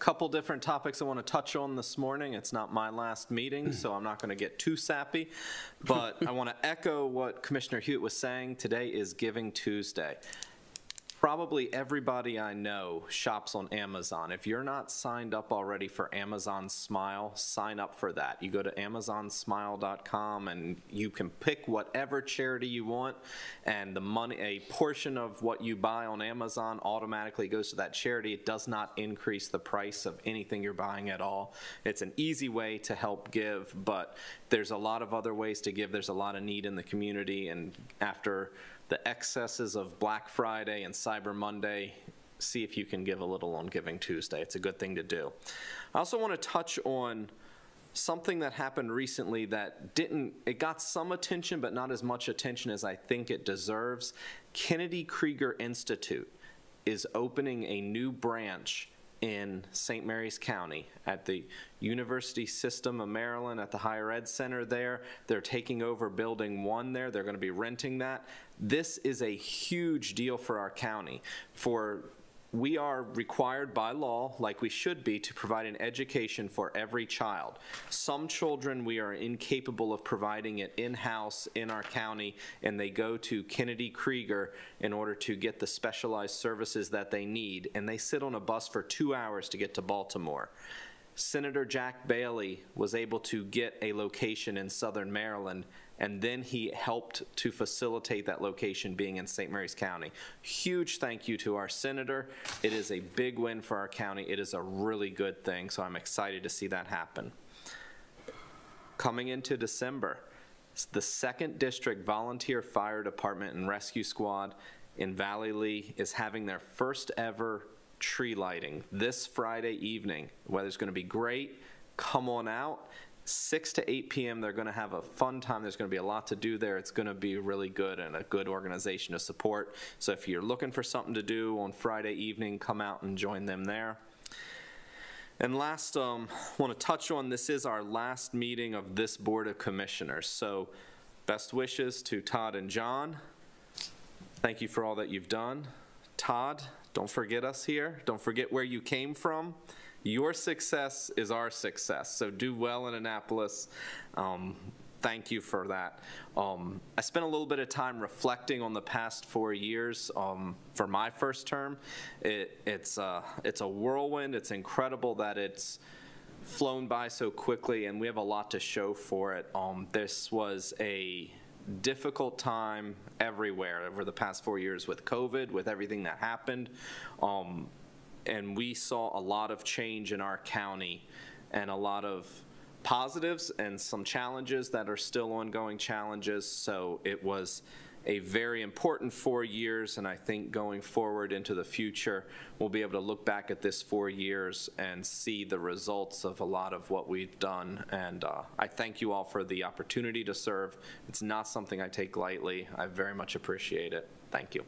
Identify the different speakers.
Speaker 1: couple different topics I want to touch on this morning. It's not my last meeting, so I'm not going to get too sappy. But I want to echo what Commissioner Hewitt was saying. Today is Giving Tuesday. Probably everybody I know shops on Amazon. If you're not signed up already for Amazon Smile, sign up for that. You go to amazonsmile.com and you can pick whatever charity you want, and the money, a portion of what you buy on Amazon automatically goes to that charity. It does not increase the price of anything you're buying at all. It's an easy way to help give, but there's a lot of other ways to give. There's a lot of need in the community, and after the excesses of Black Friday and Cyber Monday, see if you can give a little on Giving Tuesday. It's a good thing to do. I also want to touch on something that happened recently that didn't, it got some attention, but not as much attention as I think it deserves. Kennedy Krieger Institute is opening a new branch in St. Mary's County at the University System of Maryland at the Higher Ed Center there. They're taking over Building 1 there. They're going to be renting that. This is a huge deal for our county. For we are required by law, like we should be, to provide an education for every child. Some children we are incapable of providing it in-house in our county, and they go to Kennedy Krieger in order to get the specialized services that they need, and they sit on a bus for two hours to get to Baltimore. Senator Jack Bailey was able to get a location in southern Maryland, and then he helped to facilitate that location being in St. Mary's County. Huge thank you to our senator. It is a big win for our county. It is a really good thing, so I'm excited to see that happen. Coming into December, the Second District Volunteer Fire Department and Rescue Squad in Valley Lee is having their first ever tree lighting this Friday evening. Weather's going to be great. Come on out. 6 to 8 p.m. They're going to have a fun time. There's going to be a lot to do there. It's going to be really good and a good organization to support. So if you're looking for something to do on Friday evening, come out and join them there. And last, um, want to touch on this is our last meeting of this Board of Commissioners. So best wishes to Todd and John. Thank you for all that you've done. Todd, don't forget us here. Don't forget where you came from. Your success is our success. So do well in Annapolis. Um, thank you for that. Um, I spent a little bit of time reflecting on the past four years um, for my first term. It, it's, uh, it's a whirlwind. It's incredible that it's flown by so quickly, and we have a lot to show for it. Um, this was a difficult time everywhere over the past four years with COVID, with everything that happened. Um, and we saw a lot of change in our county and a lot of positives and some challenges that are still ongoing challenges. So it was a very important four years, and I think going forward into the future, we'll be able to look back at this four years and see the results of a lot of what we've done. And uh, I thank you all for the opportunity to serve. It's not something I take lightly. I very much appreciate it. Thank you.